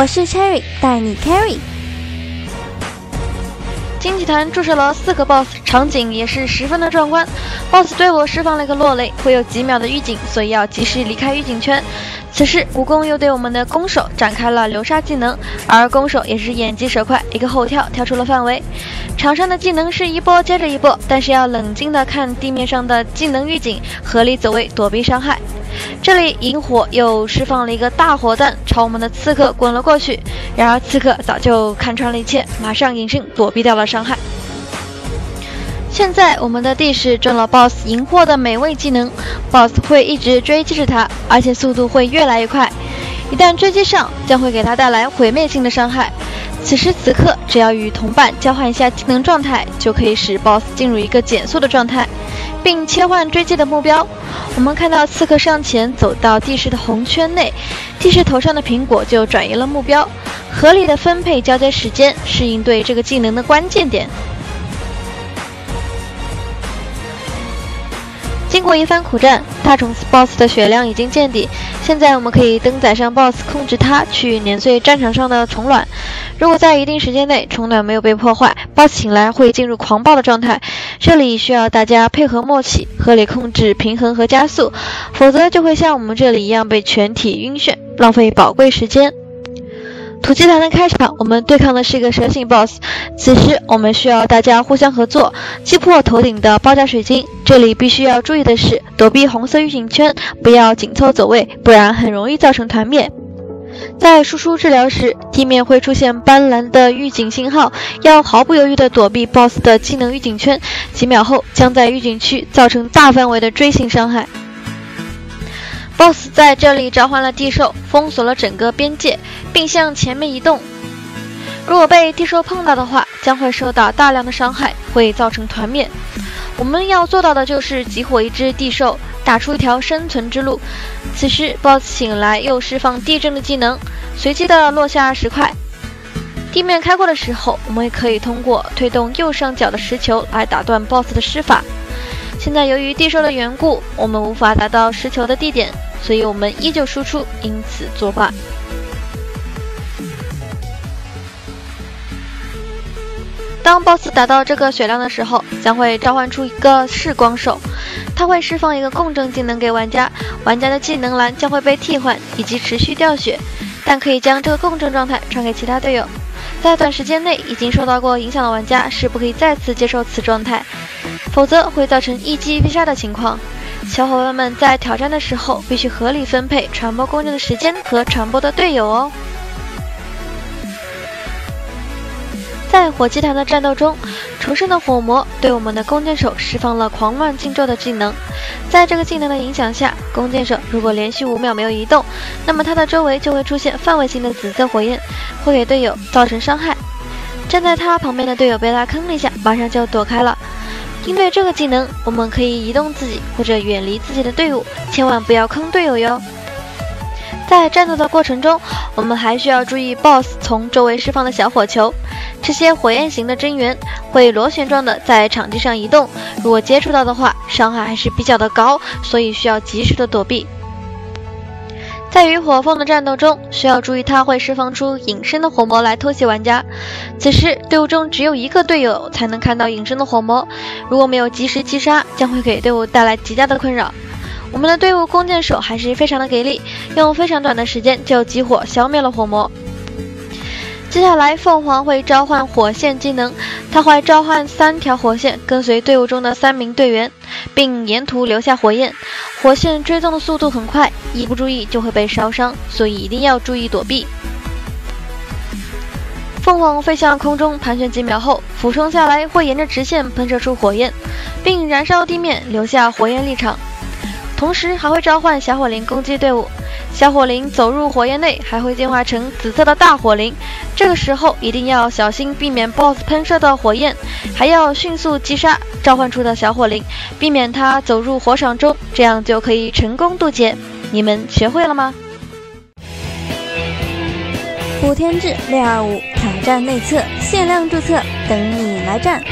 我是 Cherry，带你 carry。惊奇团注射了四个 BOSS，场景也是十分的壮观。BOSS 对我释放了一个落雷，会有几秒的预警，所以要及时离开预警圈。此时，蜈蚣又对我们的弓手展开了流沙技能，而弓手也是眼疾手快，一个后跳跳出了范围。场上的技能是一波接着一波，但是要冷静的看地面上的技能预警，合理走位躲避伤害。这里萤火又释放了一个大火弹，朝我们的刺客滚了过去。然而刺客早就看穿了一切，马上隐身躲避掉了伤害。现在我们的地势中了 BOSS 荧惑的美味技能，BOSS 会一直追击着他，而且速度会越来越快。一旦追击上，将会给他带来毁灭性的伤害。此时此刻，只要与同伴交换一下技能状态，就可以使 BOSS 进入一个减速的状态，并切换追击的目标。我们看到刺客上前走到地势的红圈内，地势头上的苹果就转移了目标。合理的分配交接时间是应对这个技能的关键点。经过一番苦战，大虫子 BOSS 的血量已经见底。现在我们可以登载上 BOSS，控制它去碾碎战场上的虫卵。如果在一定时间内虫卵没有被破坏，BOSS 醒来会进入狂暴的状态。这里需要大家配合默契，合理控制平衡和加速，否则就会像我们这里一样被全体晕眩，浪费宝贵时间。土鸡团的开场，我们对抗的是一个蛇形 BOSS。此时我们需要大家互相合作，击破头顶的爆炸水晶。这里必须要注意的是，躲避红色预警圈，不要紧凑走位，不然很容易造成团灭。在输出治疗时，地面会出现斑斓的预警信号，要毫不犹豫地躲避 BOSS 的技能预警圈，几秒后将在预警区造成大范围的锥形伤害。BOSS 在这里召唤了地兽，封锁了整个边界，并向前面移动。如果被地兽碰到的话，将会受到大量的伤害，会造成团灭。我们要做到的就是集火一只地兽，打出一条生存之路。此时，BOSS 醒来又释放地震的技能，随机的落下石块。地面开阔的时候，我们也可以通过推动右上角的石球来打断 BOSS 的施法。现在由于地兽的缘故，我们无法达到石球的地点。所以我们依旧输出，因此作罢。当 BOSS 达到这个血量的时候，将会召唤出一个视光兽，它会释放一个共振技能给玩家，玩家的技能栏将会被替换以及持续掉血，但可以将这个共振状态传给其他队友。在短时间内已经受到过影响的玩家是不可以再次接受此状态，否则会造成一击必杀的情况。小伙伴们在挑战的时候，必须合理分配传播弓箭的时间和传播的队友哦。在火祭坛的战斗中，重生的火魔对我们的弓箭手释放了狂乱禁咒的技能。在这个技能的影响下，弓箭手如果连续五秒没有移动，那么他的周围就会出现范围性的紫色火焰，会给队友造成伤害。站在他旁边的队友被他坑了一下，马上就躲开了。应对这个技能，我们可以移动自己或者远离自己的队伍，千万不要坑队友哟。在战斗的过程中，我们还需要注意 BOSS 从周围释放的小火球，这些火焰型的真元会螺旋状的在场地上移动，如果接触到的话，伤害还是比较的高，所以需要及时的躲避。在与火凤的战斗中，需要注意它会释放出隐身的火魔来偷袭玩家。此时队伍中只有一个队友才能看到隐身的火魔，如果没有及时击杀，将会给队伍带来极大的困扰。我们的队伍弓箭手还是非常的给力，用非常短的时间就集火消灭了火魔。接下来，凤凰会召唤火线技能，它会召唤三条火线跟随队伍中的三名队员，并沿途留下火焰。火线追踪的速度很快，一不注意就会被烧伤，所以一定要注意躲避。凤凰飞向空中盘旋几秒后，俯冲下来会沿着直线喷射出火焰，并燃烧地面，留下火焰立场。同时还会召唤小火灵攻击队伍，小火灵走入火焰内，还会进化成紫色的大火灵。这个时候一定要小心，避免 BOSS 喷射的火焰，还要迅速击杀召唤出的小火灵，避免它走入火场中，这样就可以成功渡劫。你们学会了吗？五天制六二五挑战内测，限量注册，等你来战！